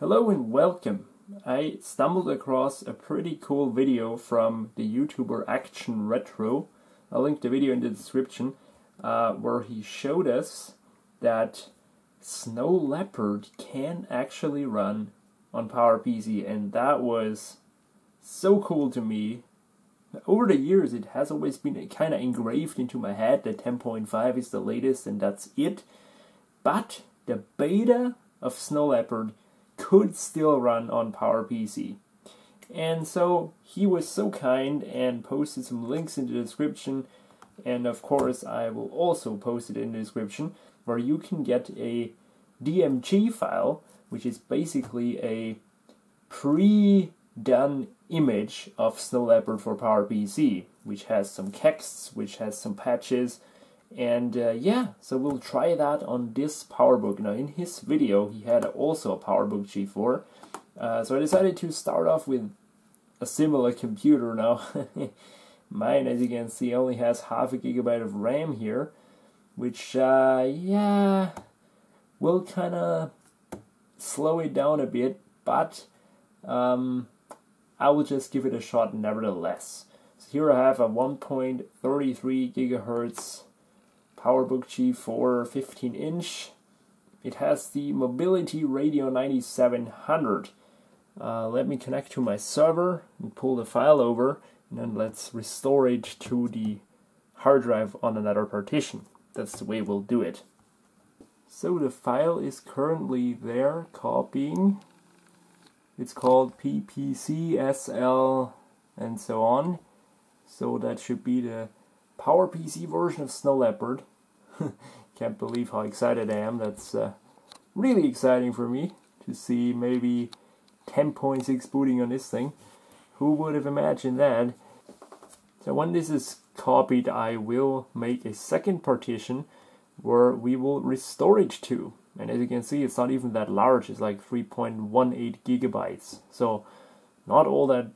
Hello and welcome. I stumbled across a pretty cool video from the YouTuber Action Retro. I'll link the video in the description uh, where he showed us that Snow Leopard can actually run on PowerPC and that was so cool to me. Over the years it has always been kind of engraved into my head that 10.5 is the latest and that's it. But the beta of Snow Leopard could still run on PowerPC. And so he was so kind and posted some links in the description. And of course, I will also post it in the description where you can get a DMG file, which is basically a pre done image of Snow Leopard for PowerPC, which has some kexts, which has some patches, and uh, yeah, so we'll try that on this PowerBook. Now, in his video, he had also a PowerBook G4. Uh, so I decided to start off with a similar computer now. Mine, as you can see, only has half a gigabyte of RAM here, which, uh, yeah, will kind of slow it down a bit, but um, I will just give it a shot nevertheless. So here I have a 1.33 gigahertz PowerBook G4 15 inch. It has the Mobility Radeon 9700. Uh, let me connect to my server and pull the file over and then let's restore it to the hard drive on another partition. That's the way we'll do it. So the file is currently there copying. It's called PPCSL and so on. So that should be the PowerPC version of Snow Leopard. Can't believe how excited I am. That's uh, really exciting for me to see maybe 10.6 booting on this thing. Who would have imagined that? So when this is copied, I will make a second partition where we will restore it to. And as you can see, it's not even that large. It's like 3.18 gigabytes. So not all that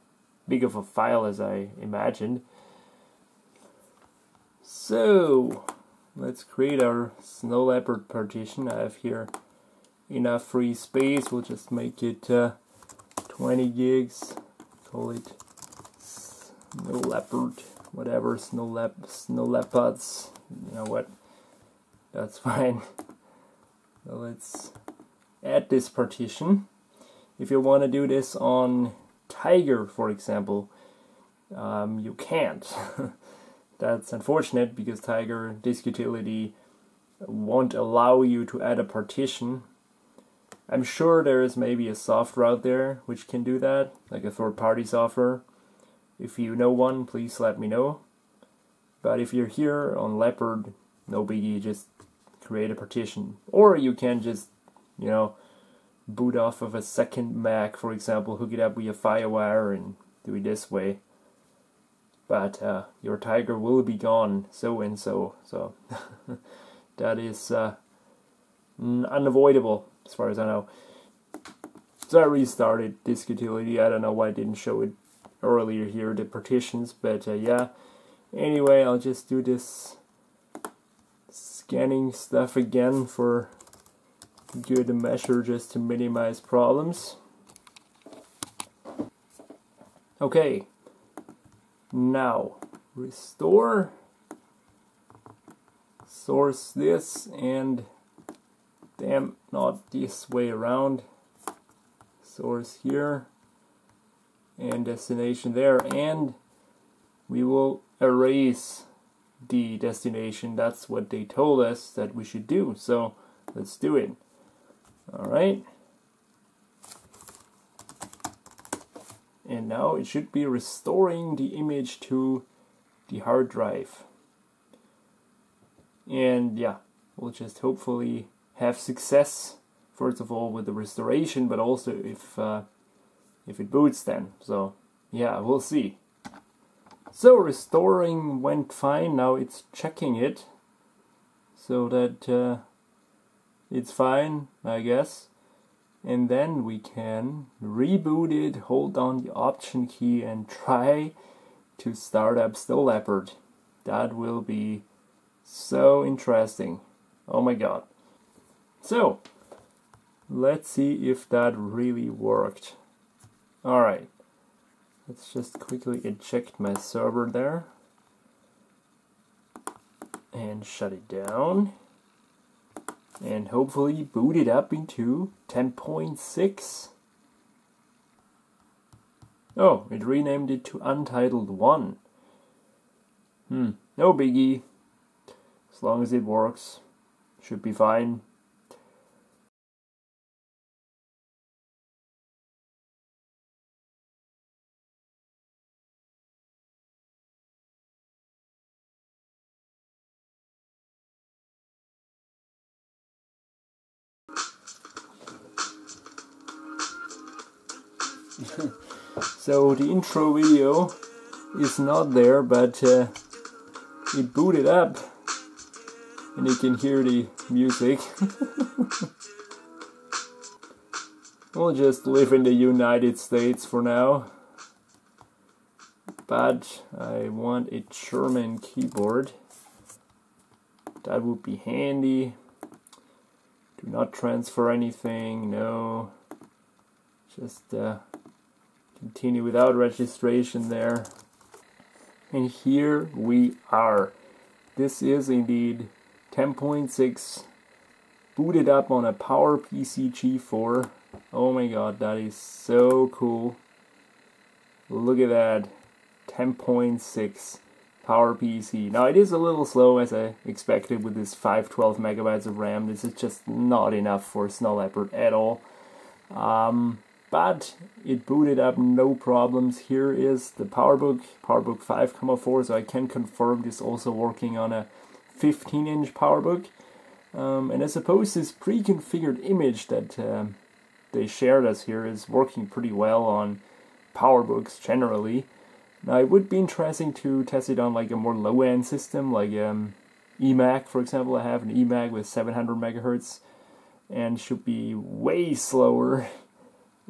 big of a file as I imagined. So let's create our snow leopard partition. I have here enough free space. We'll just make it uh, 20 gigs. Call it snow leopard, whatever snow lep snow leopards. You know what? That's fine. So let's add this partition. If you want to do this on Tiger, for example, um, you can't. That's unfortunate because Tiger Disk Utility won't allow you to add a partition. I'm sure there is maybe a software out there which can do that, like a third party software. If you know one, please let me know. But if you're here on Leopard, no biggie, just create a partition. Or you can just, you know, boot off of a second Mac, for example, hook it up with a FireWire and do it this way but uh, your tiger will be gone so and so. So that is uh, unavoidable as far as I know. So I restarted Disk Utility. I don't know why I didn't show it earlier here, the partitions, but uh, yeah. Anyway, I'll just do this scanning stuff again for good measure just to minimize problems. Okay, now, restore, source this, and damn, not this way around. Source here, and destination there, and we will erase the destination. That's what they told us that we should do. So let's do it. All right. And now it should be restoring the image to the hard drive. And yeah we'll just hopefully have success first of all with the restoration but also if uh, if it boots then. So yeah we'll see. So restoring went fine. Now it's checking it so that uh, it's fine I guess and then we can reboot it, hold down the option key and try to start up Snow Leopard. That will be so interesting. Oh my god. So, let's see if that really worked. Alright, let's just quickly eject my server there and shut it down and hopefully boot it up into 10.6. Oh, it renamed it to Untitled 1. Hmm, no biggie. As long as it works, should be fine. So the intro video is not there, but uh, it booted up and you can hear the music. we'll just live in the United States for now. But I want a German keyboard. That would be handy. Do not transfer anything, no. Just uh, continue without registration there. And here we are. This is indeed 10.6 booted up on a PowerPC G4. Oh my god, that is so cool. Look at that. 10.6 PowerPC. Now it is a little slow as I expected with this 512 megabytes of RAM. This is just not enough for Snow Leopard at all. Um, but it booted up no problems. Here is the PowerBook, PowerBook 5.4, so I can confirm this also working on a 15 inch PowerBook. Um, and I suppose this pre-configured image that um, they shared us here is working pretty well on PowerBooks generally. Now it would be interesting to test it on like a more low-end system like um, eMac for example. I have an eMac with 700 megahertz and should be way slower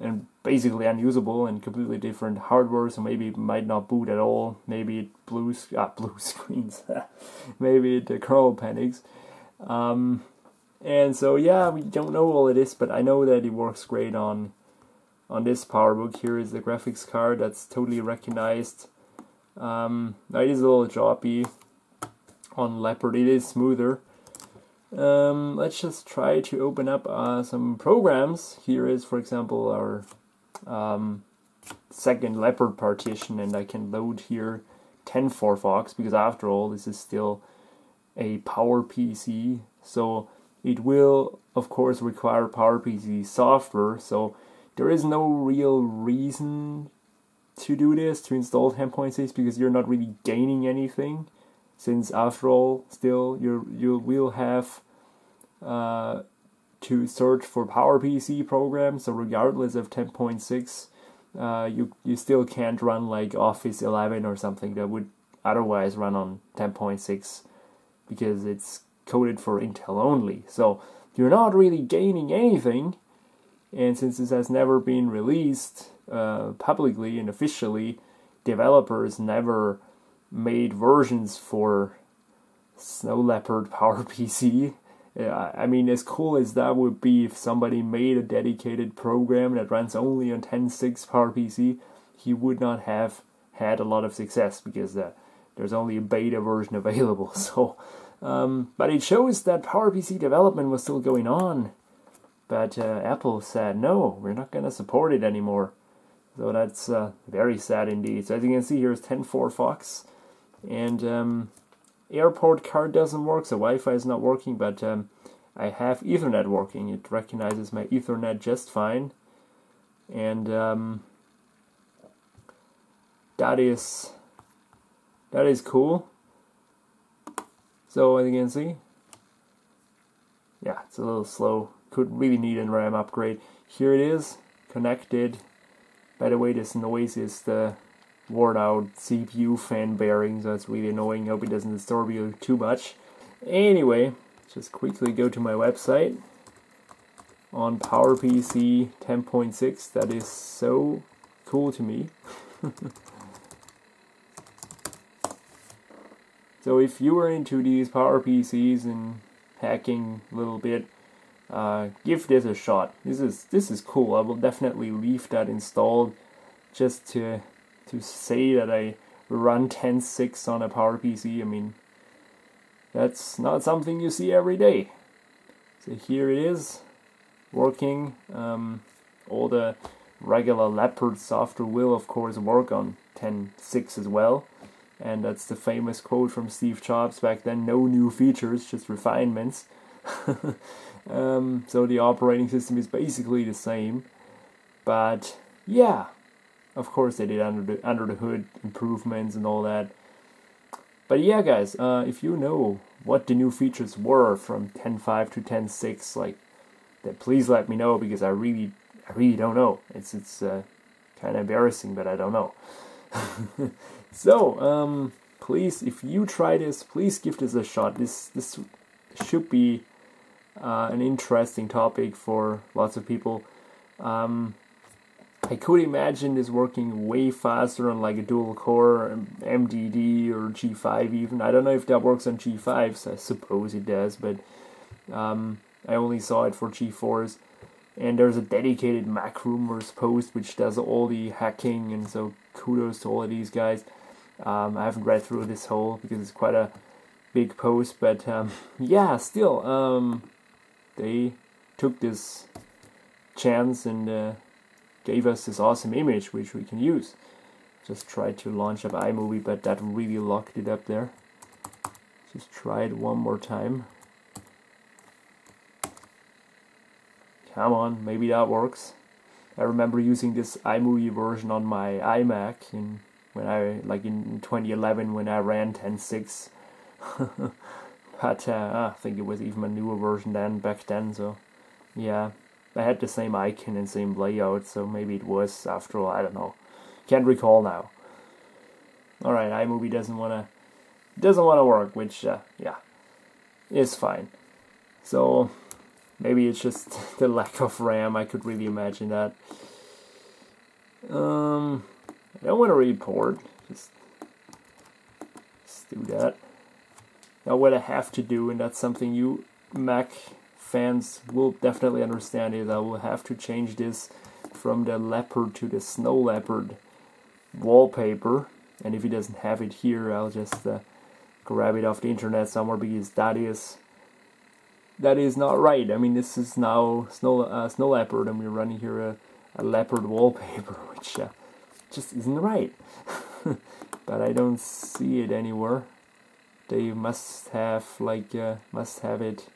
and basically unusable and completely different hardware, so maybe it might not boot at all. Maybe it blue, ah, blue screens. maybe the kernel panics. Um, and so yeah, we don't know all of this, but I know that it works great on on this PowerBook. Here is the graphics card that's totally recognized. Um, it is a little choppy on Leopard. It is smoother. Um, let's just try to open up uh, some programs. Here is, for example, our um, second Leopard partition, and I can load here 10.4 because after all, this is still a PowerPC, so it will, of course, require PowerPC software. So there is no real reason to do this to install 10.6 because you're not really gaining anything since after all still you you will have uh, to search for PowerPC programs. So regardless of 10.6, uh, you you still can't run like Office 11 or something that would otherwise run on 10.6 because it's coded for Intel only. So you're not really gaining anything. And since this has never been released uh, publicly and officially, developers never made versions for Snow Leopard PowerPC yeah, I mean, as cool as that would be if somebody made a dedicated program that runs only on 10.6 PowerPC, he would not have had a lot of success because uh, there's only a beta version available. So, um, but it shows that PowerPC development was still going on. But uh, Apple said, no, we're not going to support it anymore. So that's uh, very sad indeed. So as you can see, here's TenFourFox. And um, airport card doesn't work, so Wi-Fi is not working, but um, I have Ethernet working. It recognizes my Ethernet just fine, and um, that is that is cool. So as you can see, yeah, it's a little slow. Could really need a RAM upgrade. Here it is, connected. By the way, this noise is the worn out CPU fan bearings. That's really annoying. Hope it doesn't disturb you too much. Anyway, just quickly go to my website on PowerPC 10.6. That is so cool to me. so if you are into these PowerPCs and hacking a little bit, uh, give this a shot. This is this is cool. I will definitely leave that installed just to to say that I run 10.6 on a PowerPC. I mean, that's not something you see every day. So here it is, working. Um, all the regular Leopard software will, of course, work on 10.6 as well. And that's the famous quote from Steve Jobs back then no new features, just refinements. um, so the operating system is basically the same. But yeah, of course they did under the under the hood improvements and all that. But yeah, guys, uh, if you know what the new features were from 10.5 to 10.6, like, then please let me know because I really, I really don't know. It's it's uh, kind of embarrassing, but I don't know. so, um, please, if you try this, please give this a shot. This this should be uh, an interesting topic for lots of people. Um, I could imagine this working way faster on like a dual core MDD or G5 even. I don't know if that works on G5s. I suppose it does, but um, I only saw it for G4s. And there's a dedicated MacRumors post which does all the hacking, and so kudos to all of these guys. Um, I haven't read through this whole because it's quite a big post, but um, yeah, still, um, they took this chance and uh, gave us this awesome image which we can use. Just tried to launch up iMovie, but that really locked it up there. Just try it one more time. Come on, maybe that works. I remember using this iMovie version on my iMac in when I like in 2011 when I ran 10.6. but uh, I think it was even a newer version then back then. So yeah, I had the same icon and same layout, so maybe it was after all. I don't know. Can't recall now. All right, iMovie doesn't wanna doesn't wanna work, which uh, yeah, is fine. So maybe it's just the lack of RAM. I could really imagine that. Um, I don't want to report. Just, just do that. Now, what I have to do, and that's something you Mac fans will definitely understand it. I will have to change this from the leopard to the snow leopard wallpaper. And if he doesn't have it here, I'll just uh, grab it off the internet somewhere because that is that is not right. I mean, this is now snow uh, snow leopard, and we're running here a, a leopard wallpaper, which uh, just isn't right. but I don't see it anywhere. They must have like uh, must have it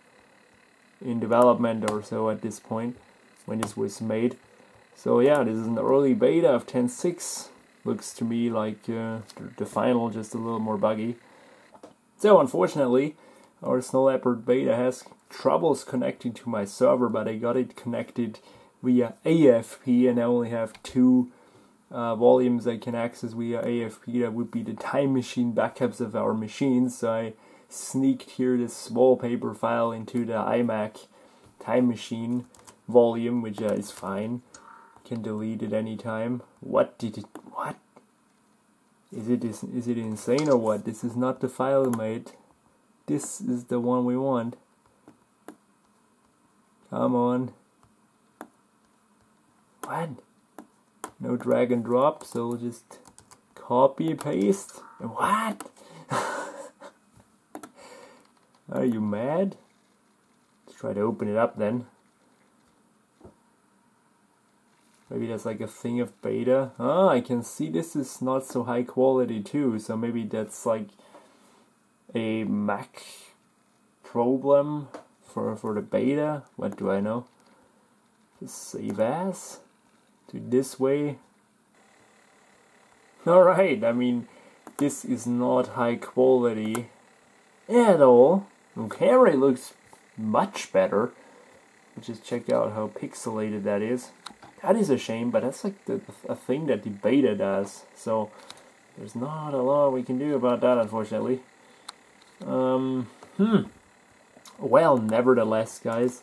in development or so at this point when this was made. So yeah, this is an early beta of 10.6. Looks to me like uh, the final, just a little more buggy. So unfortunately, our Snow Leopard beta has troubles connecting to my server, but I got it connected via AFP, and I only have two uh, volumes I can access via AFP. That would be the time machine backups of our machines. So I sneaked here this wallpaper file into the iMac Time Machine volume, which uh, is fine. Can delete it anytime. What did it? What? Is it is, is it insane or what? This is not the file, mate. This is the one we want. Come on. What? No drag and drop, so we'll just copy paste. What? Are you mad? Let's try to open it up then. Maybe that's like a thing of beta. Ah, I can see this is not so high quality too, so maybe that's like a Mac problem for, for the beta. What do I know? Just save as to this way. Alright, I mean, this is not high quality at all. Camera looks much better. Just check out how pixelated that is. That is a shame, but that's like the, a thing that the beta does. So there's not a lot we can do about that, unfortunately. Um, hmm. Well, nevertheless, guys,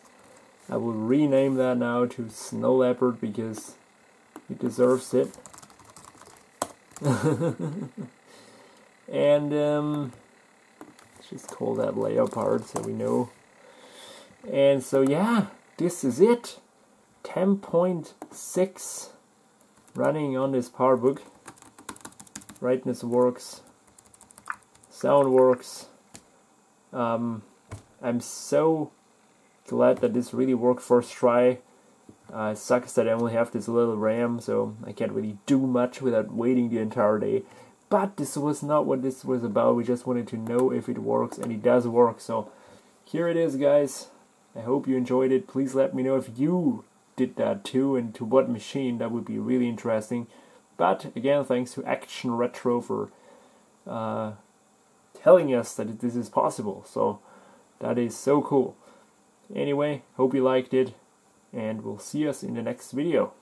I will rename that now to Snow Leopard because it deserves it. and um, just call that leopard so we know. And so yeah, this is it. 10.6 running on this PowerBook brightness works. Sound works. Um, I'm so glad that this really worked first try. Uh, sucks that I only have this little RAM so I can't really do much without waiting the entire day but this was not what this was about. We just wanted to know if it works and it does work. So here it is guys. I hope you enjoyed it. Please let me know if you did that too and to what machine. That would be really interesting. But again thanks to action retro for uh, telling us that this is possible. So that is so cool. Anyway hope you liked it and we'll see us in the next video